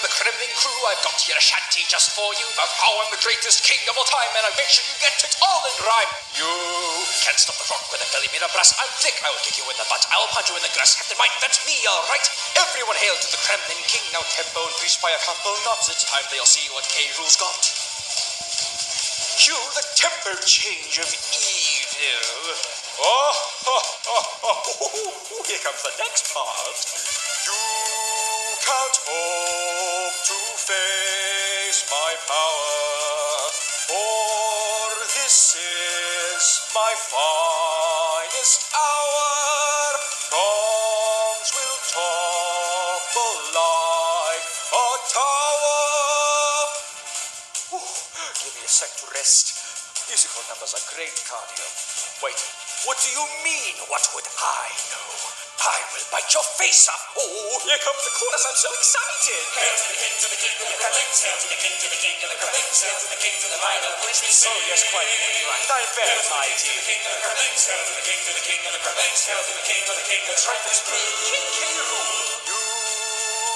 crew. I've got here a shanty just for you about how I'm the greatest king of all time, and I make sure you get it all in rhyme. You can't stop the clock with a belly made of brass. I'm thick, I will kick you in the butt. I'll punch you in the grass. Captain Mike, that's me, all right. Everyone hail to the Kremling King. Now tempo increased by a couple knots. It's time they'll see what K. Rool's got. Cue the temper change of evil. Oh, oh, oh, oh, here comes the next part. My power, for this is my finest hour. Kongs will topple like a tower. Ooh, give me a sec to rest. Musical numbers are great cardio. Wait, what do you mean? What would I know? I will bite your face off. Oh, here comes the chorus. I'm so excited. Hail to the king, to the king of the. Hail to the king, to the king of the. Hail to the king, to the line of which we sing. Oh, yes, quite right. I'm very mighty. To the king of the. Hail to the king, to the king of the. Hail to the king, to the king of the trumpets blew. King. You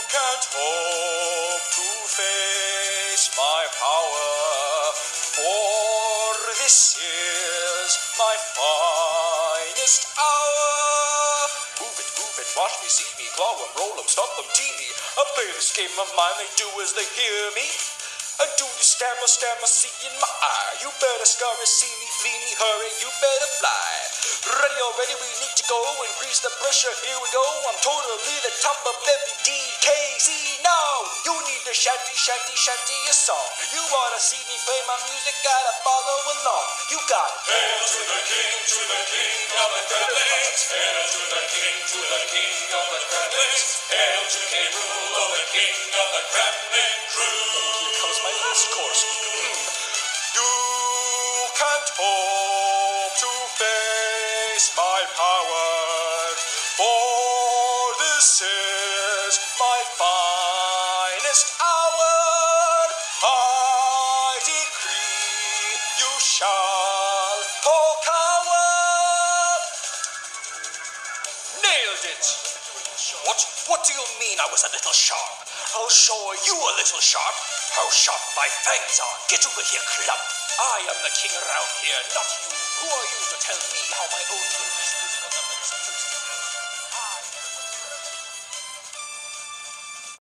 can't hope to face my power, for this is my finest hour. Watch me, see me, claw 'em, roll 'em, stomp 'em, tee me. I play this game of mine, they do as they hear me. And do you stammer, stammer, see in my eye? You better scurry, see me, flee me, hurry, you better fly. Ready already, we need to go. Increase the pressure, here we go. I'm totally the top of every DKZ now. You need to shanty, shanty, shanty a song. You wanna see me play my music, gotta follow along. You got it. Hail to the king, to the king Hail to K. Rool, oh, the king of the Kremling crew. Here comes my last chorus. Hmm. you can't hope to face my power, for this is my finest hour. I decree you shall all cower. Nailed it! What? What do you mean I was a little sharp? I'll show you a little sharp. How sharp my fangs are. Get over here, Klump. I am the king around here, not you. Who are you to tell me how my own